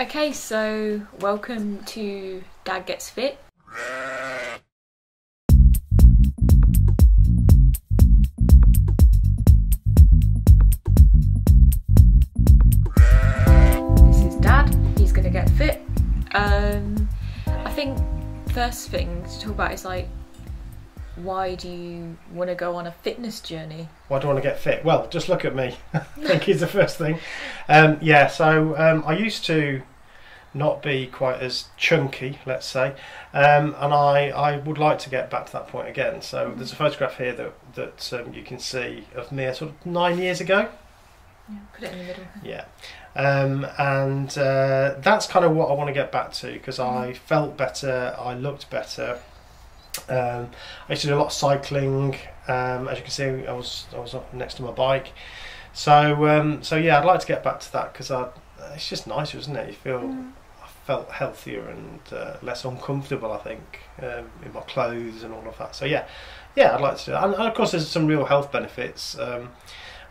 Okay, so welcome to Dad Gets Fit. This is Dad. He's gonna get fit. Um, I think first thing to talk about is like, why do you want to go on a fitness journey? Why do I want to get fit? Well, just look at me. I think is the first thing. Um, yeah, so um, I used to not be quite as chunky, let's say, um, and I, I would like to get back to that point again. So there's a photograph here that that um, you can see of me sort of nine years ago. Yeah, put it in the middle. Yeah. Um, and uh, that's kind of what I want to get back to because I felt better, I looked better. Um, I used to do a lot of cycling. Um, as you can see, I was I was up next to my bike. So um, so yeah, I'd like to get back to that because it's just nicer, isn't it? You feel Mm. Felt healthier and uh, less uncomfortable. I think um, in my clothes and all of that. So yeah, yeah, I'd like to do that. And, and of course, there's some real health benefits. Um,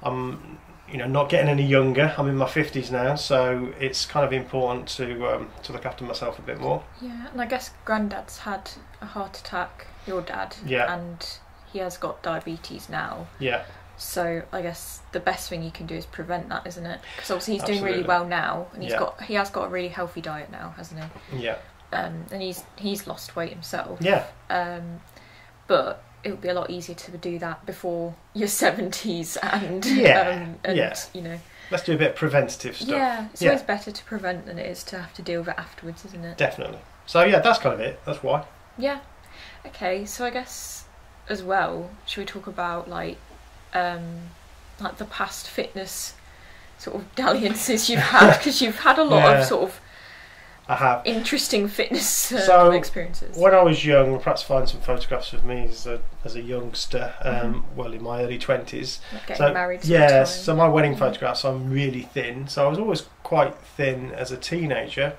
I'm you know not getting any younger. I'm in my fifties now, so it's kind of important to um, to look after myself a bit more. Yeah, and I guess Granddad's had a heart attack. Your dad. Yeah. And he has got diabetes now. Yeah, So I guess the best thing you can do is prevent that, isn't it? Because obviously he's doing really well now, and he's Yeah. got he has got a really healthy diet now, hasn't he? yeah, Um, and he's he's lost weight himself. yeah. Um, but it would be a lot easier to do that before your seventies and Yeah, um, and yeah. you know Let's do a bit of preventative stuff. yeah, it's Yeah. always better to prevent than it is to have to deal with it afterwards, isn't it? Definitely. So yeah, that's kind of it. That's why. Yeah. Okay, so I guess as well, should we talk about like um like the past fitness sort of dalliances you've had because you've had a lot Yeah. of sort of I have. interesting fitness uh, So, experiences. When I was young, we'll perhaps find some photographs of me as a as a youngster, um, well in my early twenties. Like getting So married. yes, so my wedding photographs, I'm really thin. So I was always quite thin as a teenager.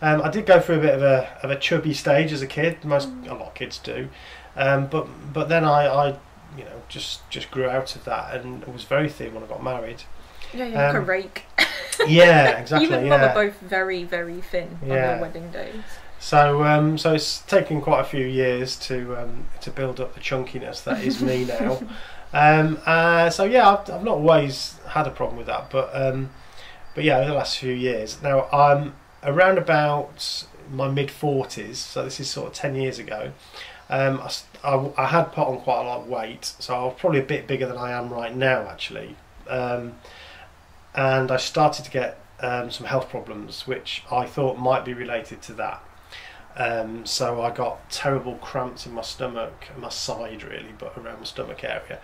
Um, I did go through a bit of a of a chubby stage as a kid. Most Mm. a lot of kids do, um, but but then I, I you know just just grew out of that and was very thin when I got married. yeah, you're like a um, rake. Yeah, exactly. you and yeah. are both very, very thin on Yeah. your wedding days. So, um, so it's taken quite a few years to um, to build up the chunkiness that is me now. um, uh, so yeah, I've, I've not always had a problem with that, but um, but yeah, over the last few years. Now I'm around about my mid forties, so this is sort of ten years ago. Um, I, I- had put on quite a lot of weight, so I was probably a bit bigger than I am right now, actually. Um, and I started to get um, some health problems, which I thought might be related to that. Um, so I got terrible cramps in my stomach, my side really, but around my stomach area.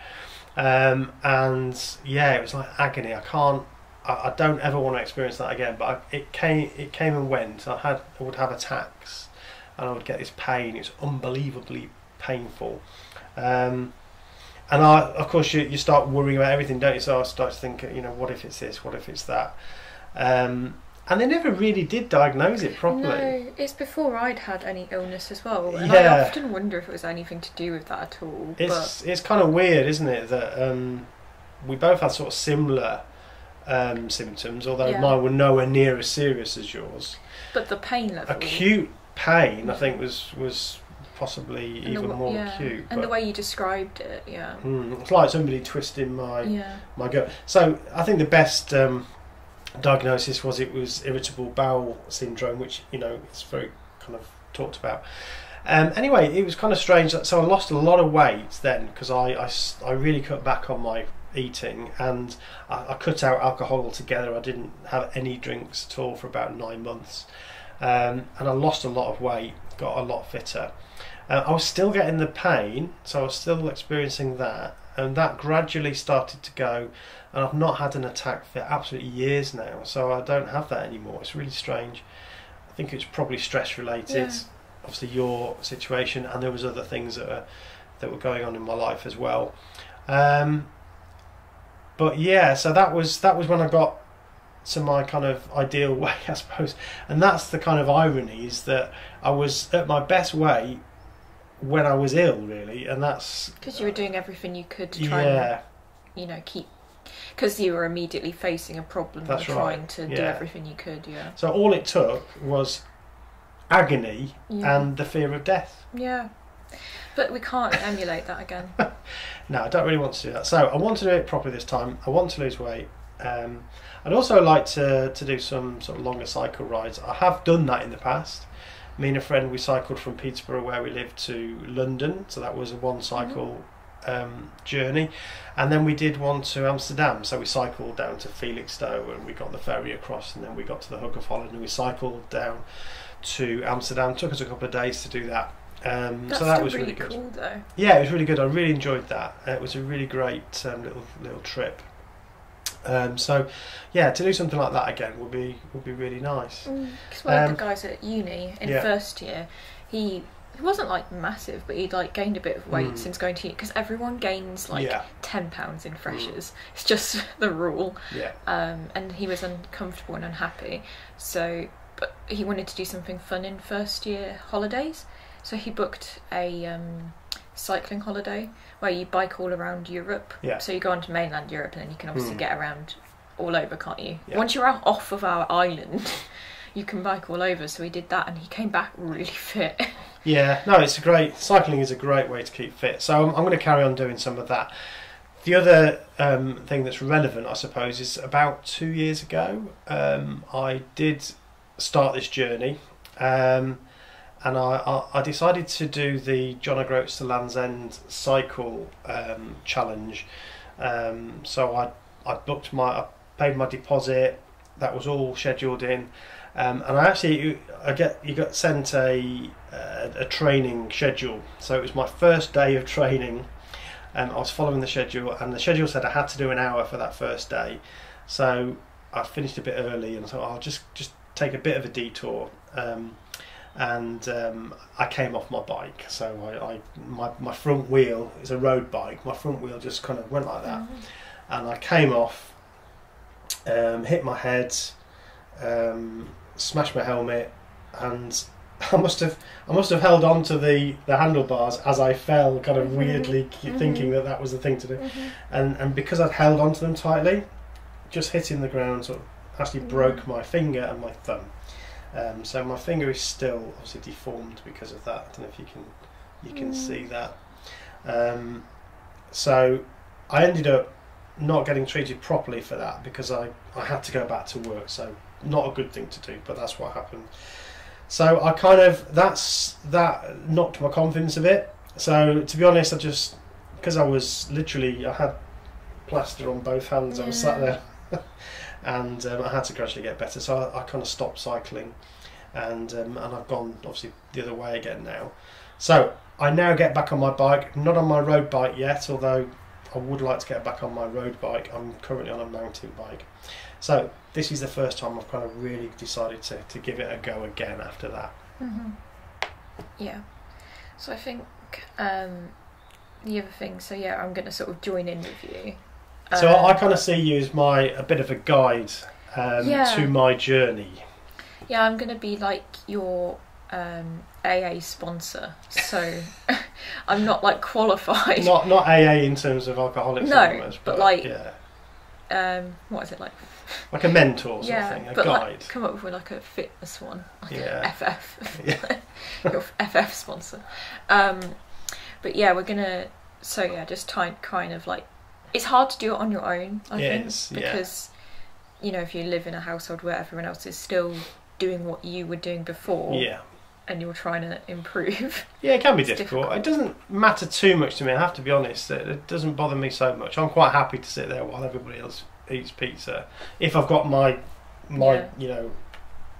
Um, and yeah, it was like agony. I can't, I, I don't ever want to experience that again. But it came, it came and went. I had, I would have attacks, and I would get this pain. It's unbelievably painful. Um, and I, of course, you, you start worrying about everything, don't you? So I start to think, you know, what if it's this? What if it's that? Um, and they never really did diagnose it properly. No, it's before I'd had any illness as well. And I often wonder if it was anything to do with that at all. It's it's kind of weird, isn't it, that um, we both had sort of similar um, symptoms, although Yeah. mine were nowhere near as serious as yours. but, but the pain level. Acute pain, I think, was was possibly and even wa- more yeah, acute. And the way you described it, yeah. Mm, it's like somebody twisting my Yeah. my gut. So I think the best um, diagnosis was it was irritable bowel syndrome, which you know is very kind of talked about. Um, anyway, it was kind of strange. So I lost a lot of weight then because I I really cut back on my eating and I, I cut out alcohol altogether. I didn't have any drinks at all for about nine months, um, and I lost a lot of weight. Got a lot fitter. Uh, I was still getting the pain, so I was still experiencing that, and that gradually started to go. And I've not had an attack for absolutely years now, so I don't have that anymore. It's really strange. I think it's probably stress related. Yeah. Obviously, your situation, and there was other things that were that were going on in my life as well. Um, but yeah, so that was that was when I got to my kind of ideal way, I suppose. And that's the kind of irony is that I was at my best weight when I was ill, really, and that's Because you were doing everything you could to try yeah, and, you know, keep Because you were immediately facing a problem That's and right, trying to do everything you could. Yeah. So all it took was agony Yeah. and the fear of death. yeah. But we can't emulate that again. No, I don't really want to do that. So I want to do it properly this time. I want to lose weight. Um, I'd also like to, to do some sort of longer cycle rides. I have done that in the past. Me and a friend, we cycled from Peterborough, where we live, to London. So that was a one cycle um, journey. And then we did one to Amsterdam. So we cycled down to Felixstowe and we got the ferry across. And then we got to the Hook of Holland and we cycled down to Amsterdam. It took us a couple of days to do that. Um, so that was really, really good. cool, though. Yeah, it was really good. I really enjoyed that. Uh, It was a really great um, little little trip. Um, so, yeah, to do something like that again would be would be really nice. Because one of Um, the guys at uni in yeah. first year, he he wasn't like massive, but he'd like gained a bit of weight Mm. since going to uni. Because everyone gains like yeah, ten pounds in freshers. It's just the rule. yeah, Um, and he was uncomfortable and unhappy. So, but he wanted to do something fun in first year holidays. So he booked a um, cycling holiday where you bike all around Europe. Yeah. So you go onto mainland Europe and then you can obviously Mm. get around all over, can't you? Yeah. Once you're out off of our island, you can bike all over. So he did that and he came back really fit. yeah. No, it's a great cycling is a great way to keep fit. So I'm, I'm going to carry on doing some of that. The other um, thing that's relevant, I suppose, is about two years ago, um, I did start this journey. Um, and I, I, decided to do the John O'Groats to Land's End cycle um, challenge. Um, so I I booked my I paid my deposit. That was all scheduled in, um, and I actually I get you got sent a uh, a training schedule. So it was my first day of training. Um, I was following the schedule, and the schedule said I had to do an hour for that first day. So I finished a bit early, and thought I'll just just take a bit of a detour. Um, and um, I came off my bike. So I, I my my front wheel is a road bike. My front wheel just kind of went like that, and I came off, um, hit my head, um, smashed my helmet, and I must have I must have held on to the, the handlebars as I fell, kind of Mhm. weirdly Mhm. thinking that that was the thing to do, Mhm. and and because I'd held onto them tightly, just hitting the ground sort of actually Mhm. broke my finger and my thumb. Um, so my finger is still obviously deformed because of that. I don't know if you can you can Mm. see that. Um, so I ended up not getting treated properly for that because I, I had to go back to work. So not a good thing to do, but that's what happened. So I kind of that's that knocked my confidence a bit. So to be honest, I just because I was literally I had plaster on both hands. I was sat there, and um, I had to gradually get better. So I, I kind of stopped cycling, and um, and I've gone obviously the other way again now. So I now get back on my bike, not on my road bike yet, although I would like to get back on my road bike. I'm currently on a mountain bike. So this is the first time I've kind of really decided to, to give it a go again after that. Mhm. Yeah. So I think um, the other thing. So yeah, I'm going to sort of join in with you. So Um, I kind of see you as my a bit of a guide um, Yeah. to my journey. Yeah, I'm going to be like your um, AA sponsor. So I'm not like qualified. Not not AA in terms of Alcoholics No, Anonymous, but like- yeah, Um, what is it like? like a mentor yeah, thing, a but guide. like come up with like a fitness one, like Yeah. a FF, Yeah. your FF sponsor. Um, but yeah, we're gonna. So yeah, just try kind of like it's hard to do it on your own. I It think is, yeah. because you know if you live in a household where everyone else is still doing what you were doing before, yeah. and you're trying to improve. Yeah, it can be difficult. difficult. It doesn't matter too much to me. I have to be honest. It, it doesn't bother me so much. I'm quite happy to sit there while everybody else eats pizza. If I've got my my Yeah. you know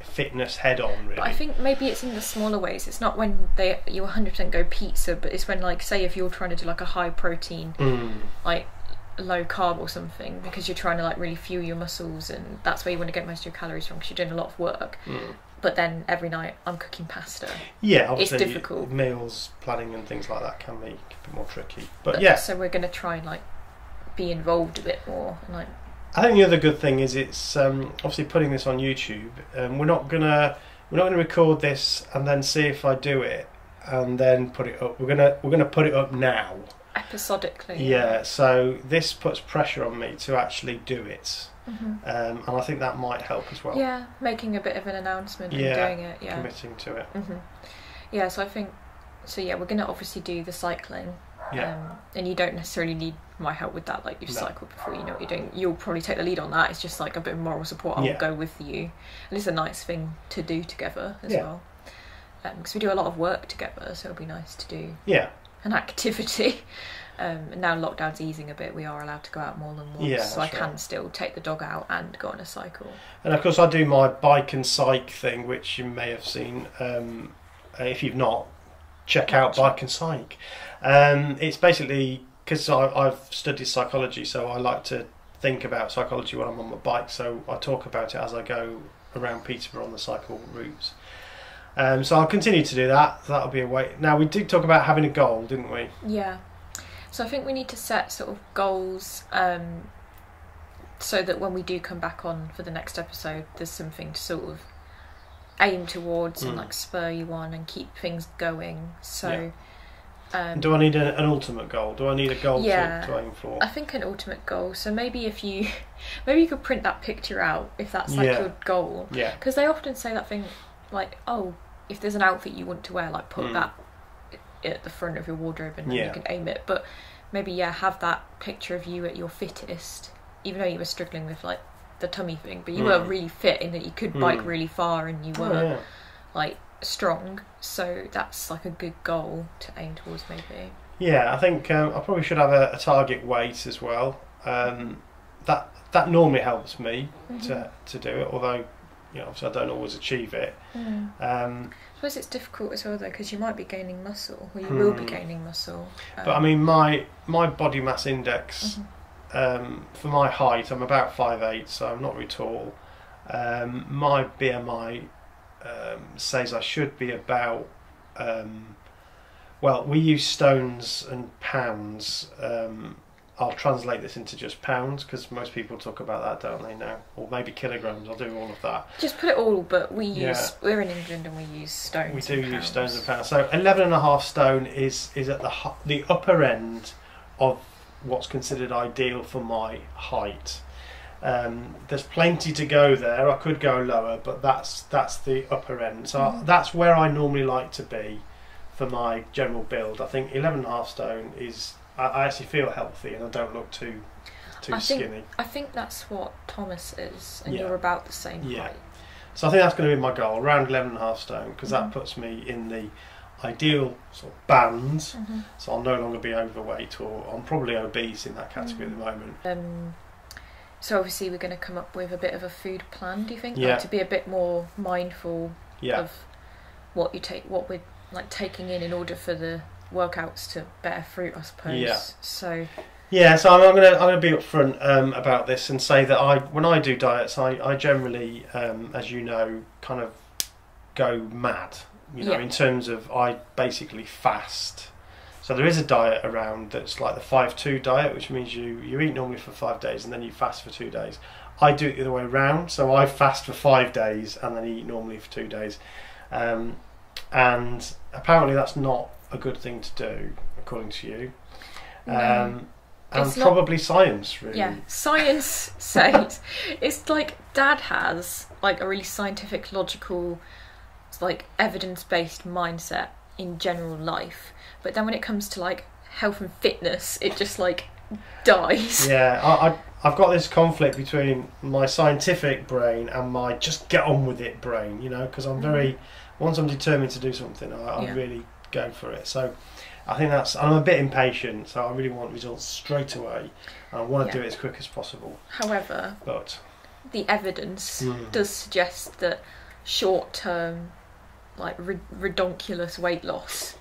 fitness head on really. But I think maybe it's in the smaller ways. It's not when they you 100% go pizza, but it's when like say if you're trying to do like a high protein, Mm. like low carb or something, because you're trying to like really fuel your muscles, and that's where you want to get most of your calories from because you're doing a lot of work. Mm. But then every night I'm cooking pasta. Yeah, obviously difficult. meals planning and things like that can be a bit more tricky. But, But yeah, So we're gonna try and like be involved a bit more, and like I think the other good thing is it's um, obviously putting this on YouTube. Um, we're not gonna we're not gonna record this and then see if I do it and then put it up. We're gonna we're gonna put it up now. Episodically. Yeah, so this puts pressure on me to actually do it, hmm um, and I think that might help as well. yeah, making a bit of an announcement Yeah, and doing it. Yeah. Committing to it. hmm Yeah, so I think so. Yeah, we're gonna obviously do the cycling. Yeah. Um, and you don't necessarily need my help with that. Like you've No. cycled before, you know what you're doing. You'll probably take the lead on that. It's just like a bit of moral support. I'll Yeah. go with you, and it's a nice thing to do together as Yeah. well. Because we do a lot of work together, so it'll be nice to do Yeah, an activity. Um, now lockdown's easing a bit, we are allowed to go out more than once, Yeah, so I can right. still take the dog out and go on a cycle. and of course I do my bike and psych thing, which you may have seen. Um, uh, if you've not, check out bike and psych. Um, it's basically because I've studied psychology, so I like to think about psychology when I'm on my bike. So I talk about it as I go around Peterborough on the cycle routes. Um, so I'll continue to do that. That'll be a way. Now we did talk about having a goal, didn't we? Yeah. So I think we need to set sort of goals um, so that when we do come back on for the next episode, there's something to sort of aim towards and Mm. like spur you on and keep things going. So um, Do I need a, an ultimate goal? Do I need a goal Yeah. to, to aim for? I think an ultimate goal. So maybe if you maybe you could print that picture out if that's like Yeah. your goal. Yeah. Because they often say that thing like, oh, if there's an outfit you want to wear, like put Mm. that at the front of your wardrobe and then Yeah. you can aim it. But maybe yeah, have that picture of you at your fittest, even though you were struggling with like the tummy thing, but you were Mm. really fit in that you could bike Mm. really far and you Oh, were yeah. like strong. So that's like a good goal to aim towards, maybe. Yeah, I think um, I probably should have a, a target weight as well. Um, that that normally helps me to to do it, although you know obviously I don't always achieve it. Mm. Um, I suppose it's difficult as well though because you might be gaining muscle, or you will be Hmm. gaining muscle. but I Um, mean my my body mass index mhm. um, for my height, I'm about five eight, so I'm not really tall. Um, my BMI um, says I should be about. Um, well, we use stones and pounds. I'll translate this into just pounds because most people talk about that, don't they? Now, or maybe kilograms. I'll do all of that. Just put it all, but we use Yeah. we're in England and we use stones. We do use stones and pounds. So 11 and a half stone is is at the the upper end of what's considered ideal for my height. Um, there's plenty to go there. I could go lower, but that's that's the upper end. So Mhm. that's where I normally like to be for my general build. I think 11 and a half stone is. I, I actually feel healthy and I don't look too too I think- skinny. I think that's what Thomas is, and Yeah. you're about the same Yeah. height. So I think that's going to be my goal, around 11 and a half stone, because Mhm. that puts me in the ideal sort of band. Mhm. So I'll no longer be overweight or I'm probably obese in that category at the moment. Um, so obviously we're going to come up with a bit of a food plan. Do you think? Like, Yeah. to be a bit more mindful Yeah. of what you take, what we're like taking in in order for the workouts to bear fruit, I suppose. Yeah. So Yeah, so I'm, I'm gonna I'm gonna be upfront um, about this and say that I when I do diets I, I generally um, as you know kind of go mad you know Yeah. in terms of I basically fast so there is a diet around that's like the five two diet which means you you eat normally for five days and then you fast for two days I do it the other way around so I fast for five days and then eat normally for two days um, and apparently that's not a good thing to do according to you No. um, and not- probably science, really. yeah, science says it's like Dad has like a really scientific, logical, like evidence-based mindset in general life, but then when it comes to like health and fitness, it just like dies. Yeah, I, I, I've got this conflict between my scientific brain and my just get on with it brain, you know, because I'm very, once I'm determined to do something, I, I Yeah. really go for it. So I think that's, I'm a bit impatient, so I really want results straight away. I want to Yeah. do it as quick as possible. However, But, the evidence Mm. does suggest that short-term, like redonkulous weight loss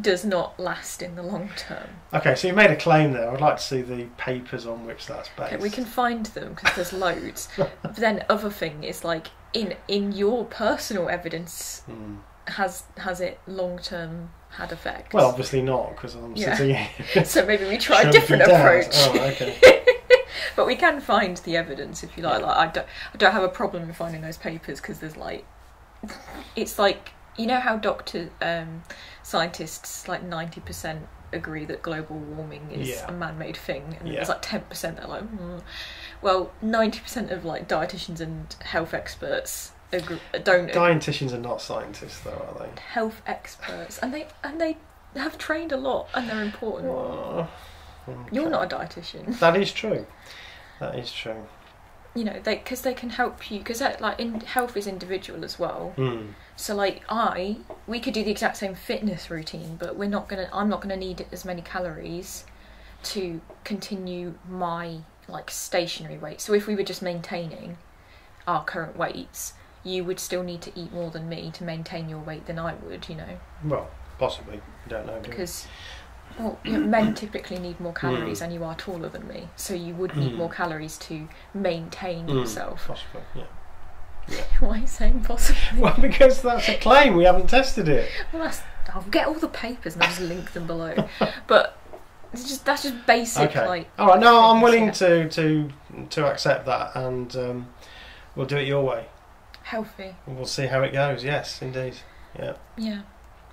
does not last in the long term. okay, so you made a claim there. I'd like to see the papers on which that's based. Okay, we can find them because there's loads. but then other thing is like in in your personal evidence Hmm. Has has it long term had effects? Well, obviously not, because I'm Yeah. sitting here. so maybe we try a different approach. Oh, okay. but we can find the evidence if you like. Like I don't I don't have a problem with finding those papers because there's like it's like you know how doctor um, scientists like ninety percent agree that global warming is Yeah. a man-made thing, and Yeah. there's like ten percent that are like, mm. well, ninety percent of like dietitians and health experts agree, don't Dietitians are not scientists, though, are they? health experts, and they and they have trained a lot, and they're important. Oh, You're not a dietitian, That is true. That is true. you know, they because they can help you because like in health is individual as well. Hmm. So like I, we could do the exact same fitness routine, but we're not gonna. I'm not gonna need as many calories to continue my like stationary weight. So if we were just maintaining our current weights, you would still need to eat more than me to maintain your weight than I would. You know, Well, possibly. You don't know. because. Well, you know, men typically need more calories, Mm. and you are taller than me, so you would need Mm. more calories to maintain Mm, yourself. Possibly, yeah. Why are you saying possibly? Well, because that's a claim. We haven't tested it. Well, that's, I'll get all the papers and I'll just link them below. But it's just that's just basic, Okay. like. All right. No, I'm willing yeah. to to to accept that, and um, we'll do it your way. Healthy, we'll see how it goes. Yes, indeed. Yeah. yeah.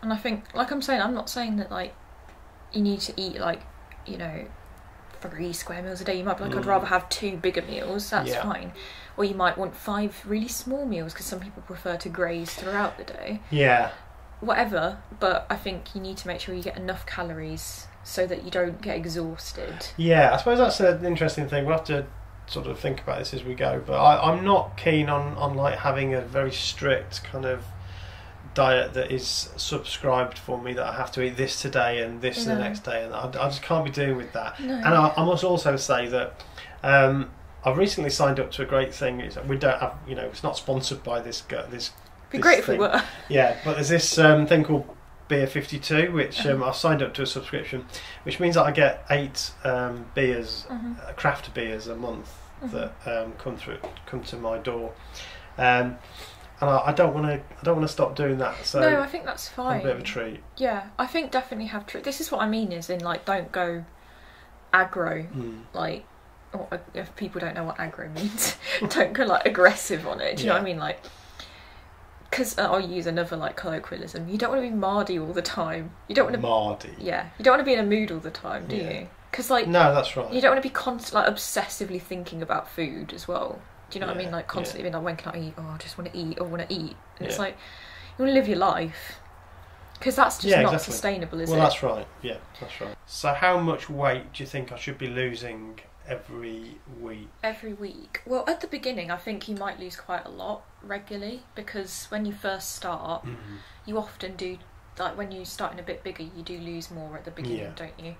And I think, like I'm saying, I'm not saying that like you need to eat like you know three square meals a day. You might be like, I'd Mm. rather have two bigger meals. That's Yeah. fine. Or you might want five really small meals because some people prefer to graze throughout the day. Yeah. Whatever, but I think you need to make sure you get enough calories so that you don't get exhausted. Yeah. I suppose that's an interesting thing. We'll have to sort of think about this as we go. But I, I'm not keen on on like having a very strict kind of diet that is subscribed for me that I have to eat this today and this the next day, and I, I just can't be doing with that. No. And I, I must also say that um, I've recently signed up to a great thing. It's, we don't have, you know, it's not sponsored by this this. Be this great if we thing. were. Yeah, but there's this um, thing called Beer 52, which um, I've signed up to a subscription, which means that I get eight um, beers, Mhm. uh, craft beers a month That um, come through, come to my door. Um, and I, I don't want to, I don't want to stop doing that. So no, I think that's I'm fine. a bit of a treat. Yeah, I think definitely have to. This is what I mean is in like don't go aggro Mm. like or uh, if people don't know what aggro means, don't go like aggressive on it. Do you know what I mean? Like because uh, I'll use another like colloquialism. You don't want to be mardy all the time. You don't want to. Mardy. Yeah, you don't want to be in a mood all the time, do Yeah. you? Because like No, that's right. you don't want to be const- like obsessively thinking about food as well. Do you know what I mean? Like yeah. constantly being like, when can I eat? Oh, I just want to eat. Or want to eat. And it's like you want to live your life because that's just Yeah, not exactly. sustainable, is well, it? Well, that's right. Yeah, that's right. So, how much weight do you think I should be losing every week? Every week. Well, at the beginning, I think you might lose quite a lot regularly because when you first start, Mm-hmm. you often do like when you're starting a bit bigger, you do lose more at the beginning, Yeah. don't you?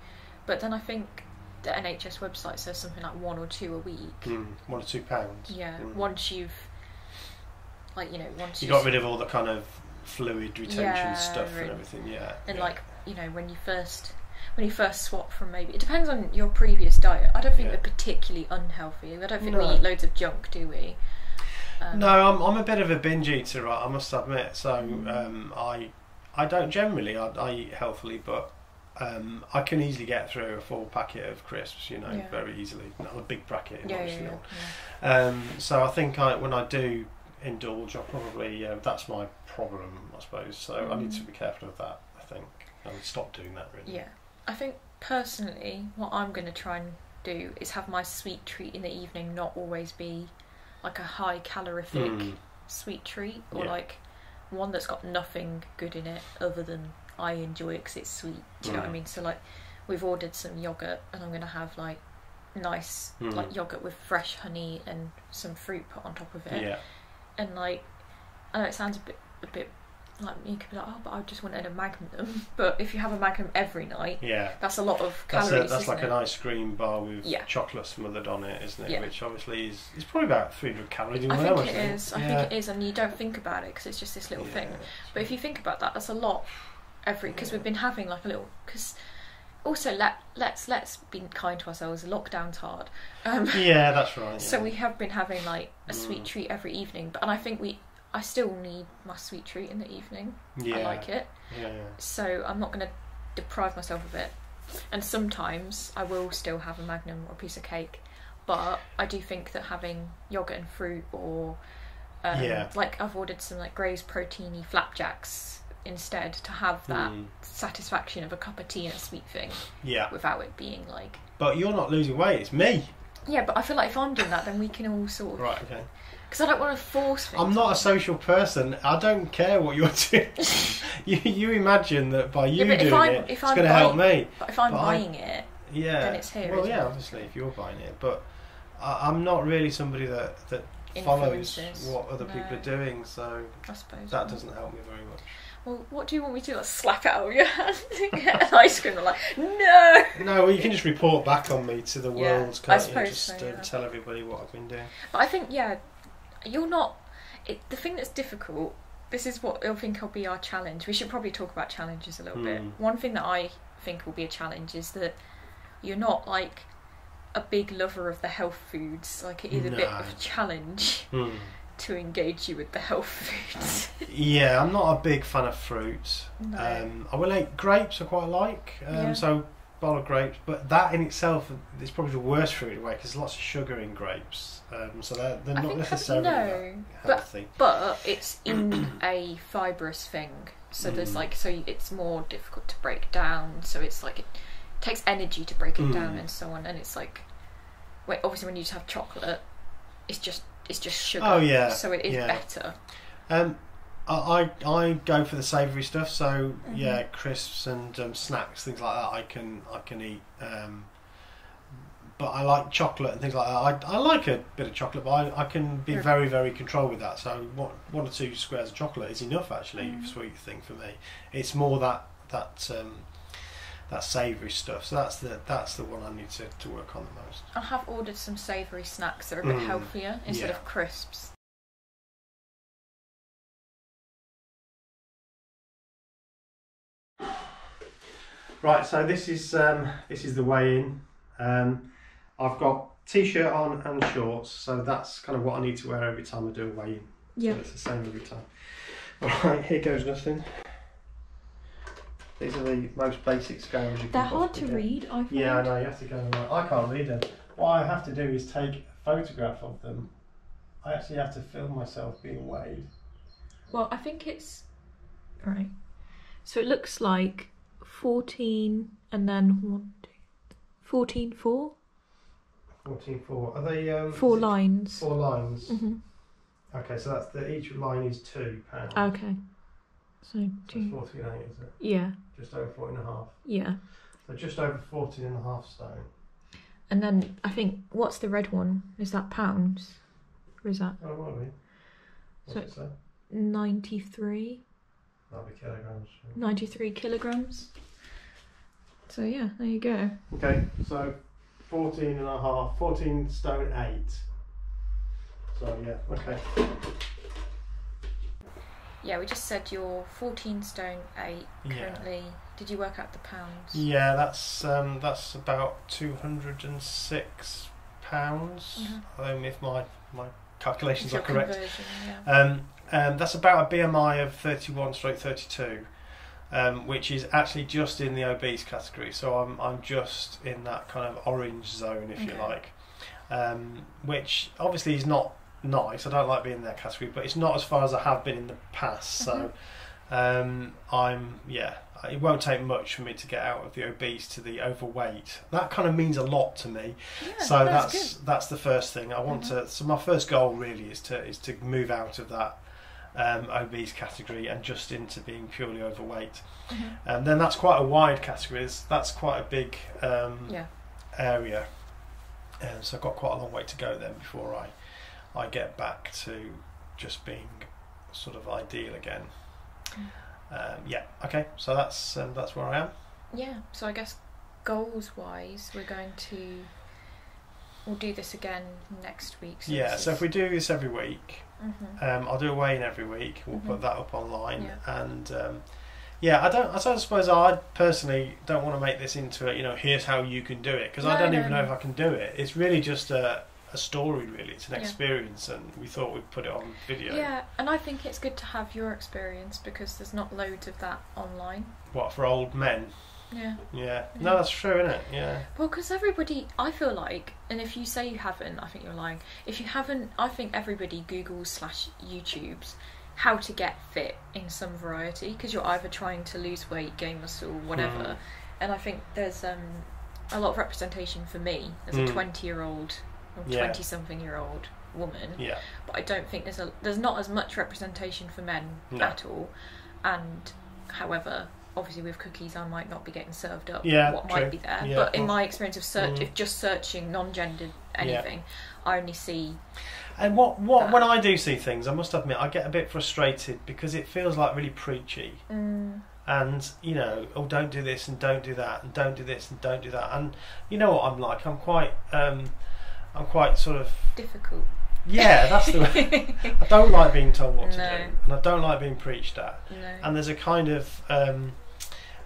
But then I think the NHS website says something like one or two a week. Mm, one or two pounds. Yeah, Mm. once you've like you know once You you've got rid of all the kind of fluid retention Yeah, stuff and and- everything. Yeah. and yeah. like you know when you first when you first swap from maybe it depends on your previous diet. I don't think Yeah. we're particularly unhealthy. I don't think we eat loads of junk, do we? Um, No, I'm, I'm a bit of a binge eater, right, I must admit. So Mm. um, I I don't generally I, I eat healthily, but um, I can easily get through a full packet of crisps, you know, Yeah. very easily. Not a big packet, Yeah, obviously. yeah. Um, so I think I, when I do indulge, I'll probably uh, that's my problem, I suppose. So I need to Mm. be careful of that. I think and stop doing that really. Yeah, I think personally, what I'm going to try and do is have my sweet treat in the evening not always be like a high calorific Mm. sweet treat or like one that's got nothing good in it other than I enjoy it because it's sweet. Do you know what I mean? So like, we've ordered some yogurt and I'm going to have like nice Mm. like yogurt with fresh honey and some fruit put on top of it. Yeah. And like, I know it sounds a bit a bit like you could be like, oh, but I just wanted a Magnum. But if you have a Magnum every night, Yeah. that's a lot of That's, calories. a, that's isn't like it? an ice cream bar with Yeah. chocolate smothered on it, isn't it? Yeah. Which obviously is it's probably about 300 calories. I think it isn't. I think it is, and you don't think about it because it's just this little thing. But if you think about that, that's a lot every because we've been having like a little because also let let's let's be kind to ourselves. Lockdown's hard, um, Yeah, that's right. so we have been having like a sweet Mm. treat every evening. But and I think we I still need my sweet treat in the evening. yeah. I like it, Yeah, yeah. so I'm not going to deprive myself of it. And sometimes I will still have a Magnum or a piece of cake, but I do think that having yogurt and fruit or um, Yeah. like I've ordered some like Gray's proteiny flapjacks instead to have that Hmm. satisfaction of a cup of tea and a sweet thing Yeah, without it being like. but you're not losing weight. It's me. Yeah, but I feel like if I'm doing that, then we can all sort of. Right. Okay. Because I don't want to force things. I'm not a social person. I don't care what you're doing. you you imagine that by you Yeah, doing I'm- it, if it's going to help me. But if I'm But I- buying it, Yeah. then it's here, Well, yeah, it? obviously, if you're buying it, but I, I'm not really somebody that that follows what other people are doing, so I suppose. that doesn't help me very much. Well, what do you want me to do? Like slap it out of your hand and get an ice cream? I'm like, no. No, well, you can just report back on me to the Yeah, world, I can't you? suppose Just so, uh, tell everybody what I've been doing. But I think, yeah, you're not. It, the thing that's difficult. This is what I think will be our challenge. We should probably talk about challenges a little bit. Hmm. One thing that I think will be a challenge is that you're not like a big lover of the health foods. Like it is a bit of a challenge Hmm. To engage you with the health foods. Yeah, I'm not a big fan of fruit. No. Um, I will eat grapes. I quite like. Um, Yeah. So bowl of grapes, but that in itself is probably the worst fruit in a way because there's lots of sugar in grapes. Um, so they're, they're not necessarily no, that but healthy. but it's in a fibrous thing, so there's Mm. like so it's more difficult to break down. So it's like it takes energy to break it down Mm. and so on. And it's like, wait, obviously when you just have chocolate, it's just it's just sugar. Oh, yeah, So it is yeah. better. Um, I, I I go for the savoury stuff. So Mhm. yeah, crisps and um, snacks, things like that. I can I can eat. Um, but I like chocolate and things like that. I, I like a bit of chocolate, but I, I can be Yeah. very very controlled with that. So one one or two squares of chocolate is enough actually. Mm. Sweet thing for me. It's more that that um, that savoury stuff. So that's the that's the one I need to, to work on the most. I have ordered some savoury snacks that are a bit Mm. healthier instead Yeah. of crisps. Right, so this is um, this is the way in. Um, I've got t-shirt on and shorts, so that's kind of what I need to wear every time I do a weigh in. So it's the same every time. Alright, here goes nothing. These are the most basic scales you can They're hard to get. read. I find. Yeah, I know, you have to go and like, I can't read them. What I have to do is take a photograph of them. I actually have to film myself being weighed. Well, I think it's right. So it looks like fourteen, and then one, two, fourteen, four, 14.4. Are they um, four lines. Four lines. hmm Okay, so that's the each line is two pounds. Okay. So So two. 14 eight, is it? Yeah, Just over 14 and a half. yeah. So just over 14 and a half stone. And then I think what's the red one? Is that pounds? Or is that Oh, might be. What's So- it say? 93? That'll be kilograms. 93 kilograms. So yeah, there you go. Okay, so 14 and a half, 14 stone 8. So yeah, okay. Yeah, we just said you're 14 stone 8 Yeah. currently. Did you work out the pounds? Yeah, that's um, that's about 206 pounds. Mhm. Um, if my my calculations are correct. yeah. Um, um, that's about a BMI of 31 stroke 32, um, which is actually just in the obese category. So I'm, I'm just in that kind of orange zone, if you like, um, which obviously is not nice. I don't like being in that category, but it's not as far as I have been in the past. So um, I'm, yeah, it won't take much for me to get out of the obese to the overweight. That kind of means a lot to me Yeah, so that's, that's that's the first thing I want to. So my first goal really is to is to move out of that um, obese category and just into being purely overweight. Mhm. And then that's quite a wide category. That's quite a big um, Yeah. area, and so I've got quite a long way to go then before I I get back to just being sort of ideal again. Mm. Um, yeah. Okay. So that's um, that's where I am. Yeah, so I guess goals wise, we're going to. We'll do this again next week. yeah. So if we do this every week, hmm Um, I'll do a weigh in every week. We'll Mhm. put that up online, Yeah. and um, yeah, I don't. I don't suppose I personally don't want to make this into a you know here's how you can do it because I don't no, even know no. if I can do it. It's really just a a story. Really, it's an Yeah. experience, and we thought we'd put it on video. Yeah, and I think it's good to have your experience because there's not loads of that online. What for old men? Yeah. Yeah. No, that's true, isn't it? Yeah. Well, because everybody, I feel like, and if you say you haven't, I think you're lying. If you haven't, I think everybody Googles slash YouTubes how to get fit in some variety because you're either trying to lose weight, gain muscle, whatever. Mm. And I think there's um, a lot of representation for me as a Mm. 20 year old or Yeah. 20 something year old woman. Yeah. But I don't think there's a there's not as much representation for men No. at all. And however, obviously with cookies, I might not be getting served up Yeah, what true. might be there. Yeah, but in my experience of search, Mm. if just searching non-gendered anything, I only see And what what That. when I do see things, I must admit I get a bit frustrated because it feels like really preachy. mm, and you know oh don't do this and don't do that and don't do this and don't do that and you know what i'm like i'm quite um i'm quite sort of difficult. yeah that's the way i don't like being told what to No. do and i don't like being preached at no. and there's a kind of um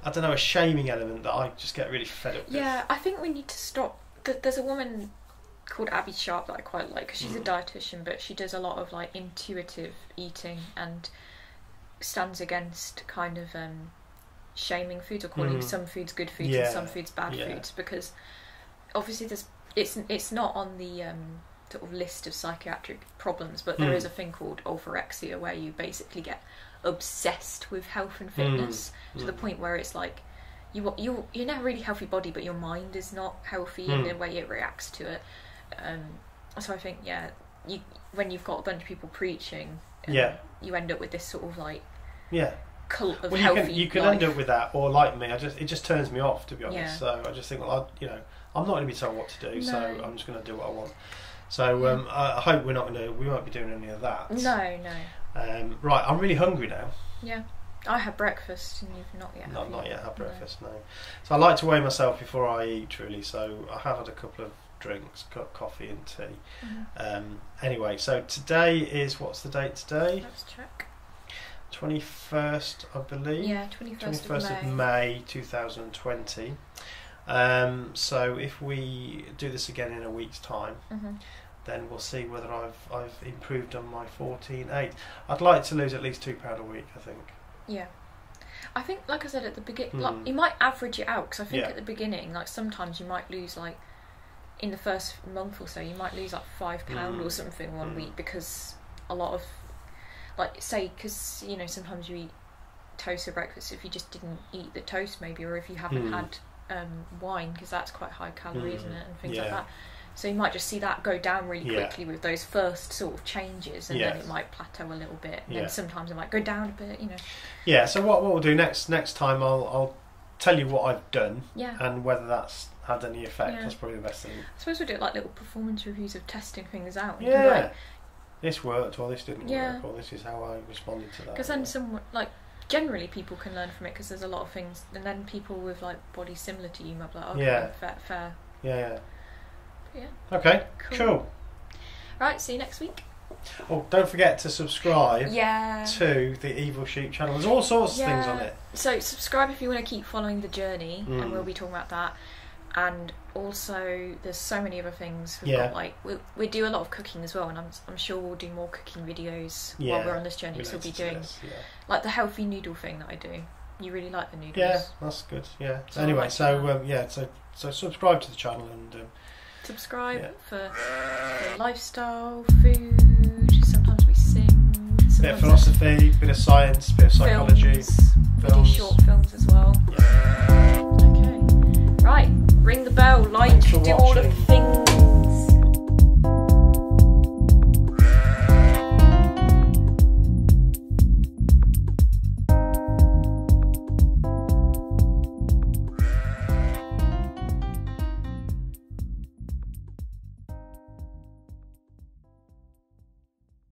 i don't know a shaming element that i just get really fed up with. Yeah, I think we need to stop. There's a woman called Abbey Sharp that I quite like because she's a Mm. dietitian, but she does a lot of like intuitive eating and stands against kind of um, shaming foods or calling Mm. some foods good foods Yeah, and some foods bad yeah. foods because obviously there's it's it's not on the um, sort of list of psychiatric problems, but there Mm. is a thing called orthorexia where you basically get obsessed with health and Mm. fitness to the Mm. point where it's like you you you're in a really healthy body, but your mind is not healthy in Mm. the way it reacts to it. Um, so I think yeah, you when you've got a bunch of people preaching, um, Yeah. you end up with this sort of like yeah cult of well you healthy can you can life. end up with that or like me i just it just turns me off to be honest Yeah. so i just think well I, you know i'm not going to be told what to do so i'm just going to do what i want so um, I, hope we're not going to we won't be doing any of that no, no, Um, right, I'm really hungry now. yeah. I had breakfast and you've not yet. Not, yet had breakfast, no. So I like to weigh myself before I eat, really. So I have had a couple of drinks, got coffee and tea. Mhm. Um, anyway, so today is what's the date today? Let's check. 21st, I believe. Yeah, twenty first 21st of May. of May 2020. Um, so if we do this again in a week's time, Mhm. then we'll see whether I've I've improved on my 14.8. I'd like to lose at least two pound a week. I think. Yeah. I think, like I said at the beginning, Hmm. like you might average it out because I think Yeah. at the beginning, like sometimes you might lose like in the first month or so, you might lose like five pound Mm. or something one Mm. week because a lot of like say because you know sometimes you eat toast for breakfast if you just didn't eat the toast maybe or if you haven't Mm. had um, wine because that's quite high calorie, isn't Mm. it, and things like that. So you might just see that go down really Yeah. quickly with those first sort of changes, and then it might plateau a little bit. And Yeah. then sometimes it might go down a bit, you know. Yeah. So what what we'll do next next time I'll I'll tell you what I've done Yeah. and whether that's had any effect. Yeah. That's probably the best thing. I suppose we'll do like little performance reviews of testing things out. Yeah. This worked or this didn't Yeah. work or this is how I responded to that. Because then some like generally people can learn from it because there's a lot of things, and then people with like bodies similar to you might be like, okay, Yeah. fair, fair. Yeah. yeah. Yeah. Okay. Cool. Cool. Right, see you next week. Oh, don't forget to subscribe Yeah. to the Evil Sheep channel. There's all sorts of things on Yeah. it. So subscribe if you want to keep following the journey, Mm. and we'll be talking about that. And also, there's so many other things. We've Yeah. got like we, we do a lot of cooking as well, and I'm I'm sure we'll do more cooking videos Yeah, while we're on this journey. So we'll be related to doing this, Yeah. like the healthy noodle thing that I do. You really like the noodles. Yeah, that's good. Yeah. So anyway, like so um, yeah, so so subscribe to the channel and um, Subscribe Yeah. for, for lifestyle, food. Sometimes we sing. bit of philosophy, bit of science, bit of psychology. Films. We do films. short films as well. Yeah ring the bell, like, do watching. all the things.